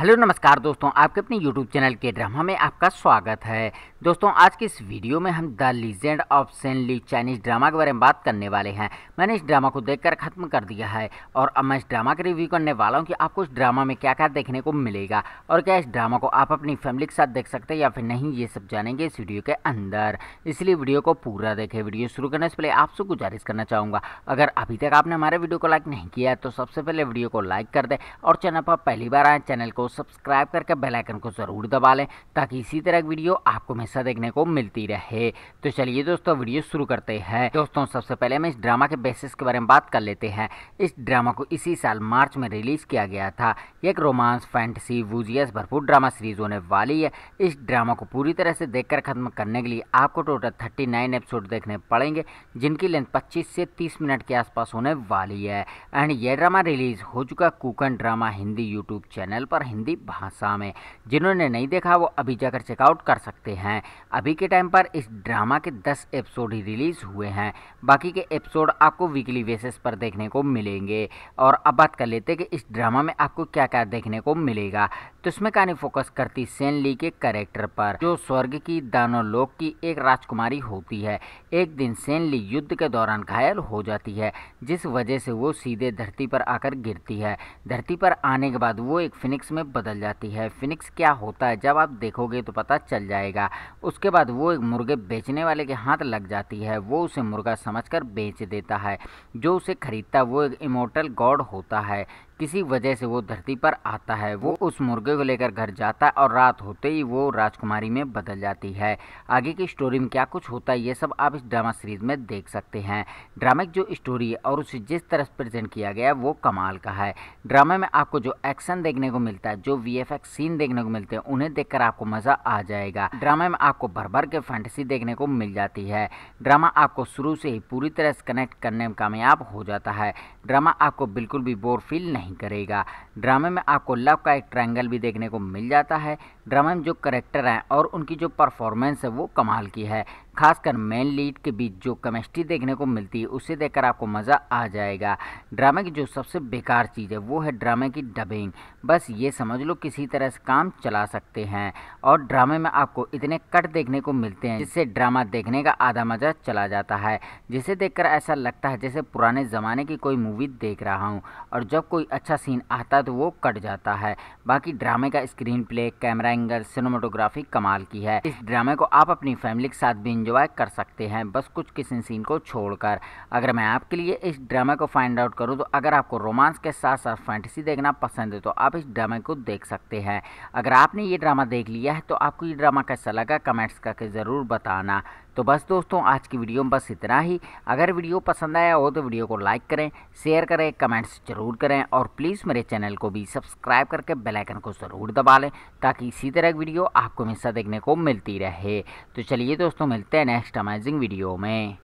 Hello, नमस्कार दोस्तों, आपके अपने यूट्यूब चैनल के ड्रामा में आपका स्वागत है। दोस्तों, आज की इस वीडियो में हम the legend of Shen Li Chinese drama के बारे में बात करने वाले हैं। मैंने इस ड्रामा को देखकर ख़त्म कर दिया है और अब मैं इस ड्रामा का रिव्यू करने वाला हूँ कि आपको इस ड्रामा में क्या क्या देखने को मिलेगा और क्या इस ड्रामा को आप अपनी फैमिली के साथ देख सकते हैं या फिर नहीं, ये सब जानेंगे इस वीडियो के अंदर। इसलिए वीडियो को पूरा देखें। वीडियो शुरू करने से पहले आपसे गुजारिश करना चाहूँगा, अगर अभी तक आपने हमारे वीडियो को लाइक नहीं किया है तो सबसे पहले वीडियो को लाइक कर दें और चैनल पर पहली बार आए चैनल को सब्सक्राइब करके बेल आइकन को ज़रूर दबा लें, ताकि इसी तरह की वीडियो आपको हमेशा देखने को मिलती रहे। तो चलिए दोस्तों, वीडियो शुरू करते हैं। दोस्तों, सबसे पहले हम इस ड्रामा के बेसिस के बारे में बात कर लेते हैं। इस ड्रामा को इसी साल मार्च में रिलीज़ किया गया था। एक रोमांस, फैंटसी, वूजियस, भरपूर ड्रामा सीरीज़ होने वाली है। इस ड्रामा को पूरी तरह से देखकर ख़त्म करने के लिए आपको टोटल थर्टी नाइन एपिसोड देखने पड़ेंगे, जिनकी लेंथ पच्चीस से तीस मिनट के आसपास होने वाली है। एंड यह ड्रामा रिलीज़ हो चुका कुकन ड्रामा हिंदी यूट्यूब चैनल पर। हिंदी भाषा में, जिन्होंने नहीं देखा वो अभी जाकर चेकआउट कर सकते हैं। अभी के टाइम पर इस ड्रामा के 10 एपिसोड ही रिलीज़ हुए हैं। बाकी के एपिसोड आपको वीकली बेसिस पर देखने को मिलेंगे। और अब बात कर लेते हैं कि इस ड्रामा में आपको क्या क्या देखने को मिलेगा। तो इसमें कहानी फोकस करती सेन ली के कैरेक्टर पर, जो स्वर्ग की दानव लोक की एक राजकुमारी होती है। एक दिन सेन ली युद्ध के दौरान घायल हो जाती है, जिस वजह से वो सीधे धरती पर आकर गिरती है। धरती पर आने के बाद वो एक फिनिक्स में बदल जाती है। फिनिक्स क्या होता है, जब आप देखोगे तो पता चल जाएगा। उसके बाद वो एक मुर्गे बेचने वाले के हाथ लग जाती है। वो उसे मुर्गा समझकर बेच देता है। जो उसे खरीदता वो एक इमोटल गॉड होता है। किसी वजह से वो धरती पर आता है, वो उस मुर्गे को लेकर घर जाता है और रात होते ही वो राजकुमारी में बदल जाती है। आगे की स्टोरी में क्या कुछ होता है, ये सब आप इस ड्रामा सीरीज़ में देख सकते हैं। ड्रामा की जो स्टोरी है और उसे जिस तरह से प्रेजेंट किया गया है, वो कमाल का है। ड्रामा में आपको जो एक्शन देखने को मिलता है, जो वीएफएक्स सीन देखने को मिलते हैं, उन्हें देखकर आपको मज़ा आ जाएगा। ड्रामे में आपको भर भर के फैंटेसी देखने को मिल जाती है। ड्रामा आपको शुरू से ही पूरी तरह से कनेक्ट करने में कामयाब हो जाता है। ड्रामा आपको बिल्कुल भी बोर फील नहीं नहीं करेगा। ड्रामे में आपको लव का एक ट्रायंगल भी देखने को मिल जाता है। ड्रामे में जो करेक्टर हैं और उनकी जो परफॉर्मेंस है वो कमाल की है। खासकर मेन लीड के बीच जो केमिस्ट्री देखने को मिलती है, उसे देखकर आपको मज़ा आ जाएगा। ड्रामे की जो सबसे बेकार चीज़ है, वो है ड्रामे की डबिंग बस ये समझ लो किसी तरह से काम चला सकते हैं। और ड्रामे में आपको इतने कट देखने को मिलते हैं, जिससे ड्रामा देखने का आधा मज़ा चला जाता है। जिसे देखकर ऐसा लगता है जैसे पुराने ज़माने की कोई मूवी देख रहा हूँ, और जब कोई अच्छा सीन आता है तो वो कट जाता है। बाकी ड्रामे का screenplay camera angle cinematography कमाल की है। इस ड्रामे को आप अपनी फैमिली के साथ भी कर सकते हैं, बस कुछ किसी सीन को छोड़कर। अगर मैं आपके लिए इस ड्रामे को फाइंड आउट करूँ तो अगर आपको रोमांस के साथ साथ फैंटेसी देखना पसंद है तो आप इस ड्रामे को देख सकते हैं। अगर आपने ये ड्रामा देख लिया है तो आपको ये ड्रामा कैसा लगा, कमेंट्स करके ज़रूर बताना। तो बस दोस्तों, आज की वीडियो में बस इतना ही। अगर वीडियो पसंद आया हो तो वीडियो को लाइक करें, शेयर करें, कमेंट्स ज़रूर करें और प्लीज़ मेरे चैनल को भी सब्सक्राइब करके बेल आइकन को ज़रूर दबा लें ताकि इसी तरह की वीडियो आपको हमेशा देखने को मिलती रहे। तो चलिए दोस्तों, मिलते हैं नेक्स्ट अमेजिंग वीडियो में।